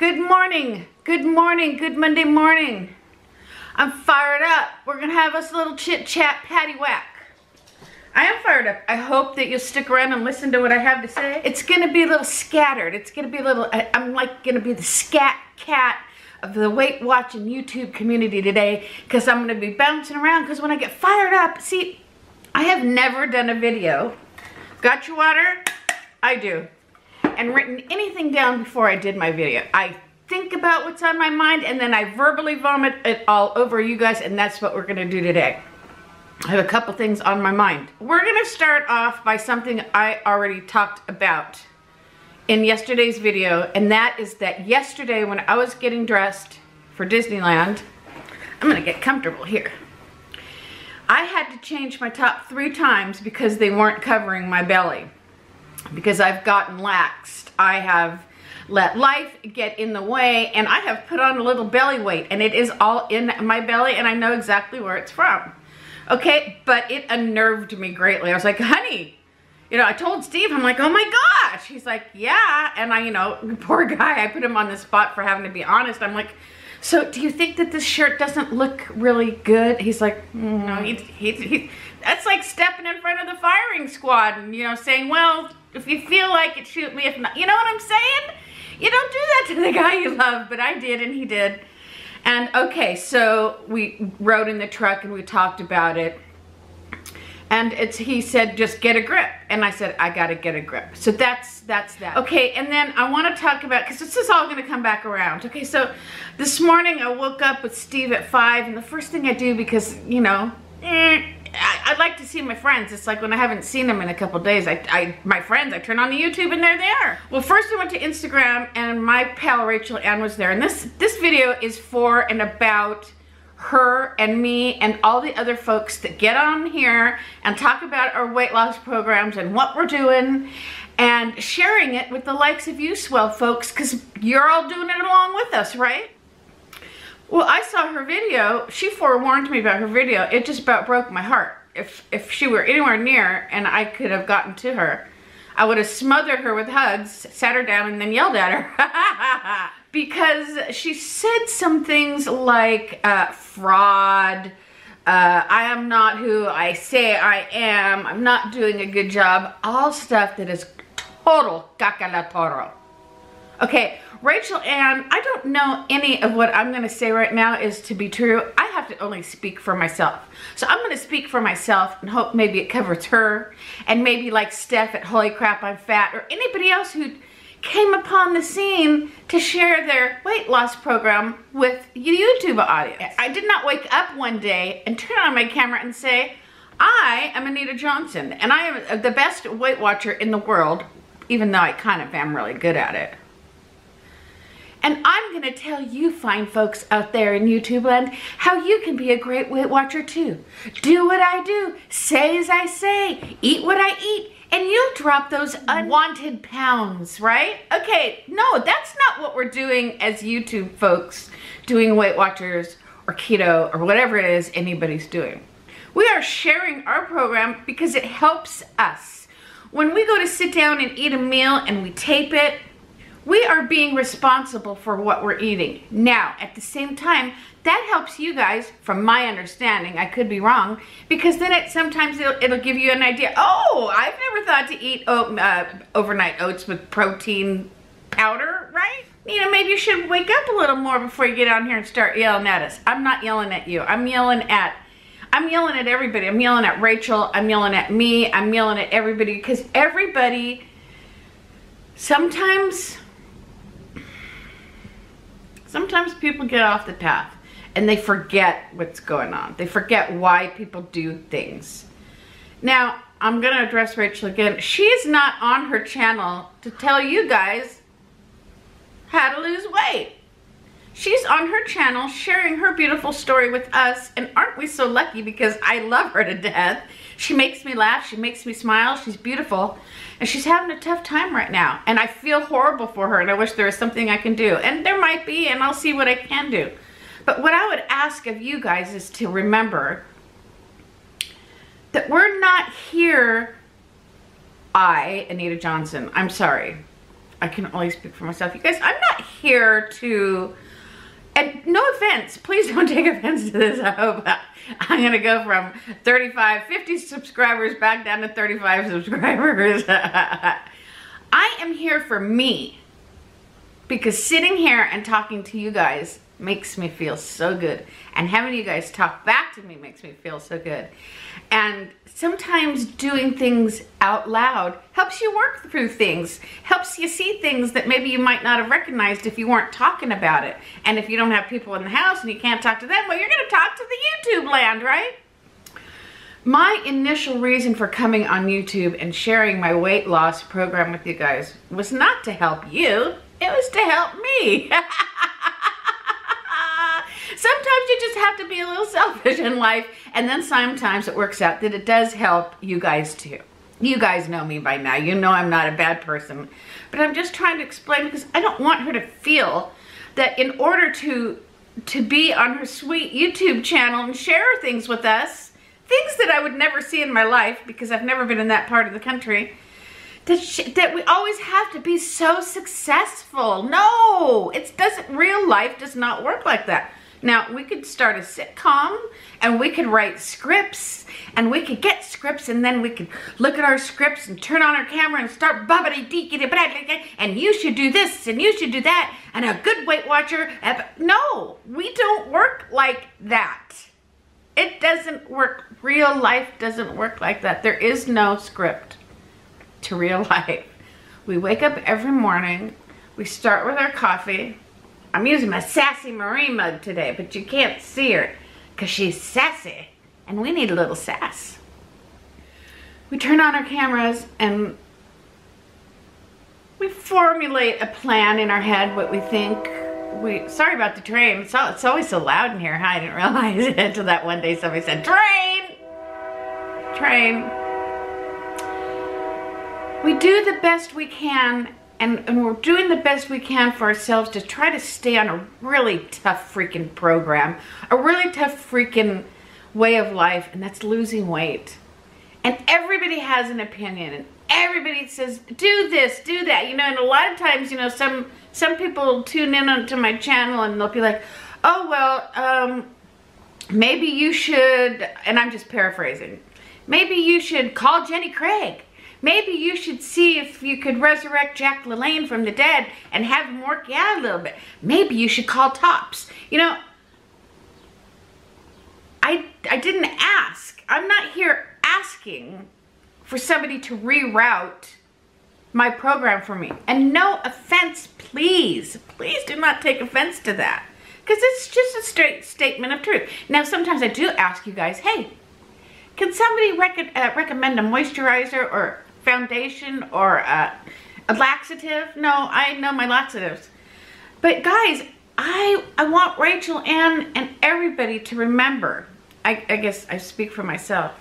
Good morning. Good morning. Good Monday morning. I'm fired up. We're gonna have us a little chit chat patty whack. I am fired up. I hope that you'll stick around and listen to what I have to say. It's gonna be a little scattered. It's gonna be a little, I, I'm like gonna be the scat cat of the Weight Watching YouTube community today because I'm gonna be bouncing around because when I get fired up, see, I have never done a video. Got your water? I do. And written anything down before I did my video. I think about what's on my mind and then I verbally vomit it all over you guys and that's what we're gonna do today. I have a couple things on my mind. We're gonna start off by something I already talked about in yesterday's video and that is that yesterday when I was getting dressed for Disneyland, I'm gonna get comfortable here. I had to change my top three times because they weren't covering my belly. Because I've gotten laxed. I have let life get in the way and I have put on a little belly weight and it is all in my belly and I know exactly where it's from. Okay, but it unnerved me greatly. I was like, honey, you know, I told Steve, I'm like, oh my gosh. He's like, yeah. And I, you know, poor guy, I put him on the spot for having to be honest. I'm like, so do you think that this shirt doesn't look really good? He's like, mm, no, he, he, he, that's like stepping in front of the firing squad and, you know, saying, well, if you feel like it, shoot me. If not, you know what I'm saying? You don't do that to the guy you love, but I did and he did. And okay, so we rode in the truck and we talked about it. And it's he said, just get a grip. And I said, I gotta get a grip. So that's that's that. Okay, and then I wanna talk about, because this is all gonna come back around. Okay, so this morning I woke up with Steve at five and the first thing I do because, you know, eh, I, would like to see my friends. It's like when I haven't seen them in a couple days, I, I, my friends, I turn on the YouTube and they're there. Well, first I went to Instagram and my pal Rachel Ann was there. And this, this video is for and about her and me and all the other folks that get on here and talk about our weight loss programs and what we're doing and sharing it with the likes of you swell folks because you're all doing it along with us, right? Well, I saw her video. She forewarned me about her video. It just about broke my heart. If, if she were anywhere near and I could have gotten to her, I would have smothered her with hugs, sat her down, and then yelled at her. because she said some things like uh, fraud, uh, I am not who I say I am, I'm not doing a good job, all stuff that is total caca. Okay, Rachel Ann, I don't know any of what I'm gonna say right now is to be true. I have to only speak for myself. So I'm gonna speak for myself and hope maybe it covers her and maybe like Steph at Holy Crap I'm Fat or anybody else who came upon the scene to share their weight loss program with YouTube audience. I did not wake up one day and turn on my camera and say, I am Anita Johnson and I am the best Weight Watcher in the world, even though I kind of am really good at it. And I'm gonna tell you fine folks out there in YouTube land how you can be a great Weight Watcher too. Do what I do, say as I say, eat what I eat, and you'll drop those unwanted pounds, right? Okay, no, that's not what we're doing as YouTube folks, doing Weight Watchers or keto or whatever it is anybody's doing. We are sharing our program because it helps us. When we go to sit down and eat a meal and we tape it, we are being responsible for what we're eating. Now, at the same time, that helps you guys, from my understanding, I could be wrong, because then it sometimes it'll, it'll give you an idea, oh, I've never thought to eat oat, uh, overnight oats with protein powder, right? You know, maybe you should wake up a little more before you get on here and start yelling at us. I'm not yelling at you. I'm yelling at I'm yelling at everybody. I'm yelling at Rachel. I'm yelling at me. I'm yelling at everybody because everybody sometimes Sometimes people get off the path and they forget what's going on. They forget why people do things. Now, I'm going to address Rachel again. She is not on her channel to tell you guys how to lose weight. She's on her channel sharing her beautiful story with us. And aren't we so lucky because I love her to death. She makes me laugh. She makes me smile. She's beautiful. And she's having a tough time right now. And I feel horrible for her and I wish there was something I can do. And there might be and I'll see what I can do. But what I would ask of you guys is to remember that we're not here, I, Anita Johnson, I'm sorry. I can only speak for myself. You guys, I'm not here to, and no offense, please don't take offense to this. I hope I'm to go from 35, 50 subscribers back down to 35 subscribers. I am here for me because sitting here and talking to you guys makes me feel so good. And having you guys talk back to me makes me feel so good. And sometimes doing things out loud helps you work through things, helps you see things that maybe you might not have recognized if you weren't talking about it. And if you don't have people in the house and you can't talk to them, well, you're going to talk to the YouTube land, right? My initial reason for coming on YouTube and sharing my weight loss program with you guys was not to help you, it was to help me. you just have to be a little selfish in life. And then sometimes it works out that it does help you guys too. You guys know me by now. You know I'm not a bad person. But I'm just trying to explain because I don't want her to feel that in order to to be on her sweet YouTube channel and share things with us, things that I would never see in my life because I've never been in that part of the country, that, she, that we always have to be so successful. No, it doesn't, real life does not work like that. Now, we could start a sitcom and we could write scripts and we could get scripts and then we could look at our scripts and turn on our camera and start bubbly deekity and you should do this and you should do that and a good Weight Watcher. No, we don't work like that. It doesn't work. Real life doesn't work like that. There is no script to real life. We wake up every morning. We start with our coffee. I'm using my Sassy Marie mug today, but you can't see her because she's sassy and we need a little sass. We turn on our cameras and we formulate a plan in our head, what we think. We Sorry about the train. It's, all, it's always so loud in here. I didn't realize it until that one day somebody said, train! Train. We do the best we can and, and we're doing the best we can for ourselves to try to stay on a really tough freaking program, a really tough freaking way of life, and that's losing weight. And everybody has an opinion, and everybody says, do this, do that, you know, and a lot of times, you know, some, some people tune in onto my channel and they'll be like, oh, well, um, maybe you should, and I'm just paraphrasing, maybe you should call Jenny Craig Maybe you should see if you could resurrect Jack LaLanne from the dead and have him work you out a little bit. Maybe you should call Tops. You know, I, I didn't ask. I'm not here asking for somebody to reroute my program for me. And no offense, please, please do not take offense to that. Because it's just a straight statement of truth. Now, sometimes I do ask you guys, hey, can somebody rec uh, recommend a moisturizer or foundation or a, a laxative. No, I know my laxatives. But guys, I, I want Rachel Ann and everybody to remember, I, I guess I speak for myself.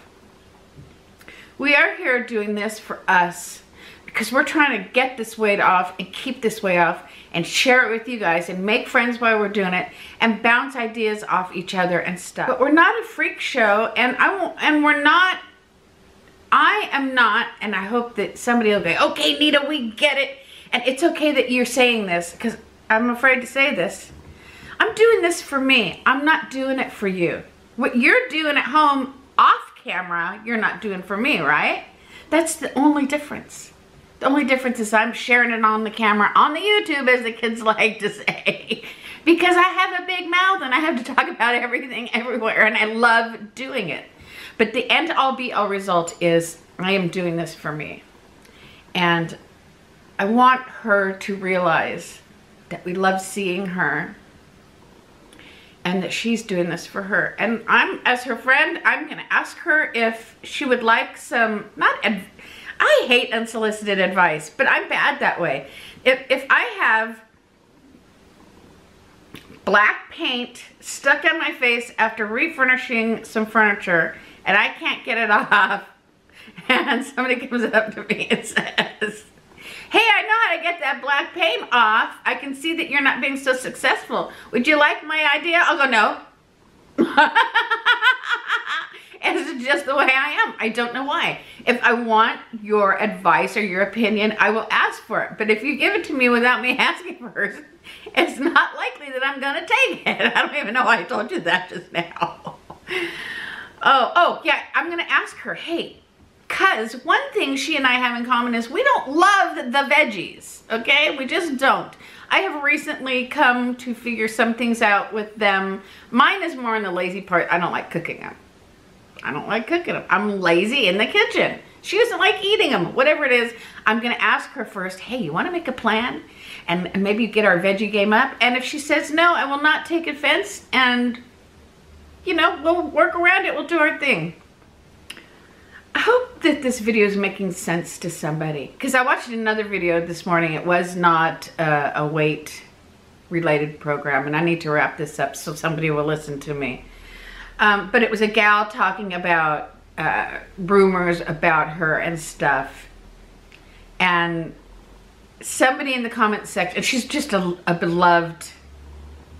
We are here doing this for us because we're trying to get this weight off and keep this weight off and share it with you guys and make friends while we're doing it and bounce ideas off each other and stuff. But we're not a freak show and I won't, and we're not I am not, and I hope that somebody will go, okay, Nita, we get it. And it's okay that you're saying this because I'm afraid to say this. I'm doing this for me. I'm not doing it for you. What you're doing at home off camera, you're not doing for me, right? That's the only difference. The only difference is I'm sharing it on the camera, on the YouTube, as the kids like to say. because I have a big mouth and I have to talk about everything everywhere and I love doing it. But the end all be all result is I am doing this for me. And I want her to realize that we love seeing her and that she's doing this for her. And I'm, as her friend, I'm gonna ask her if she would like some, not, I hate unsolicited advice, but I'm bad that way. If, if I have black paint stuck on my face after refurnishing some furniture and I can't get it off. And somebody comes up to me and says, hey, I know how to get that black paint off. I can see that you're not being so successful. Would you like my idea? I'll go, no. It's just the way I am. I don't know why. If I want your advice or your opinion, I will ask for it. But if you give it to me without me asking first, it's not likely that I'm gonna take it. I don't even know why I told you that just now. Oh, oh, yeah, I'm gonna ask her, hey, cause one thing she and I have in common is we don't love the veggies, okay? We just don't. I have recently come to figure some things out with them. Mine is more in the lazy part. I don't like cooking them. I don't like cooking them. I'm lazy in the kitchen. She doesn't like eating them. Whatever it is, I'm going to ask her first, hey, you want to make a plan? And maybe get our veggie game up. And if she says no, I will not take offense. And, you know, we'll work around it. We'll do our thing. I hope that this video is making sense to somebody. Because I watched another video this morning. It was not uh, a weight related program. And I need to wrap this up so somebody will listen to me. Um, but it was a gal talking about uh, rumors about her and stuff. And somebody in the comment section, she's just a, a beloved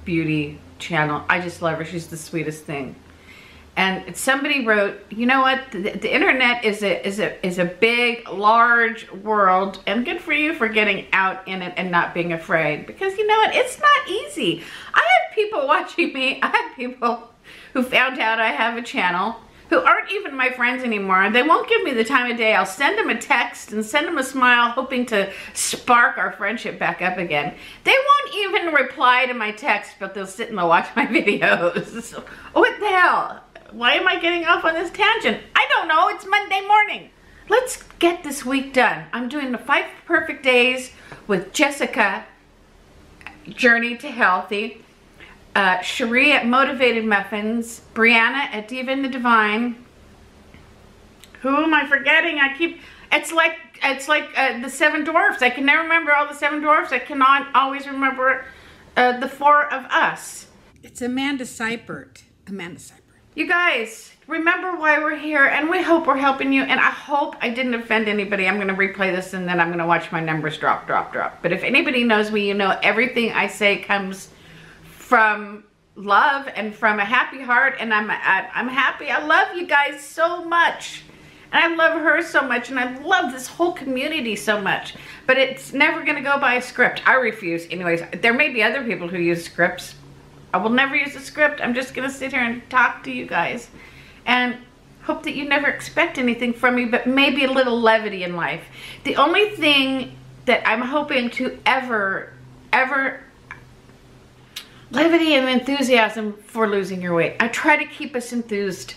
beauty channel. I just love her. She's the sweetest thing. And somebody wrote, you know what? The, the, internet is a is a is a big, large world, and good for you for getting out in it and not being afraid. Because you know what? It's not easy. I have people watching me. I have people who found out I have a channel who aren't even my friends anymore. They won't give me the time of day. I'll send them a text and send them a smile, hoping to spark our friendship back up again. They won't even reply to my text, but they'll sit and they'll watch my videos. what the hell? Why am I getting off on this tangent? I don't know. It's Monday morning. Let's get this week done. I'm doing the five perfect days with Jessica, Journey to Healthy uh, Cherie at Motivated Muffins, Brianna at Diva in the Divine. Who am I forgetting? I keep, it's like, it's like uh, the Seven Dwarfs. I can never remember all the Seven Dwarfs. I cannot always remember uh, the four of us. It's Amanda Seipert. Amanda Seipert. You guys, remember why we're here and we hope we're helping you and I hope I didn't offend anybody. I'm going to replay this and then I'm going to watch my numbers drop, drop, drop. But if anybody knows me, you know everything I say comes from love and from a happy heart and I'm, I'm happy. I love you guys so much. And I love her so much and I love this whole community so much. But it's never gonna go by a script. I refuse. Anyways, there may be other people who use scripts. I will never use a script. I'm just gonna sit here and talk to you guys. And hope that you never expect anything from me, but maybe a little levity in life. The only thing that I'm hoping to ever, ever levity and enthusiasm for losing your weight. I try to keep us enthused.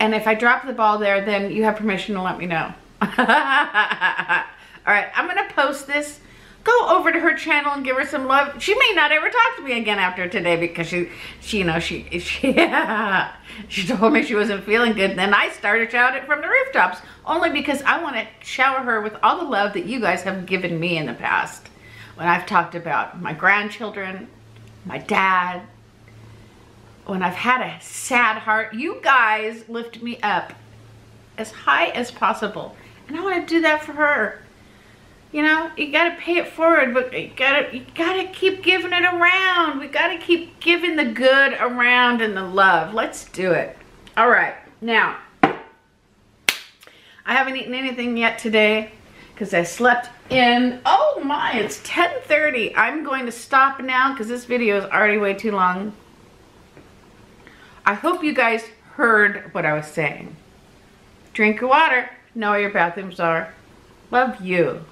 And if I drop the ball there, then you have permission to let me know. All right, I'm going to post this. Go over to her channel and give her some love. She may not ever talk to me again after today because she, she you know, she, she, she told me she wasn't feeling good. Then I started shouting from the rooftops only because I want to shower her with all the love that you guys have given me in the past. When I've talked about my grandchildren, my dad, when I've had a sad heart, you guys lift me up as high as possible. And I want to do that for her. You know, you got to pay it forward, but you got to you got to keep giving it around. We got to keep giving the good around and the love. Let's do it. All right. Now, I haven't eaten anything yet today because I slept in. Oh my, it's 10.30. I'm going to stop now because this video is already way too long. I hope you guys heard what I was saying. Drink your water. Know where your bathrooms are. Love you.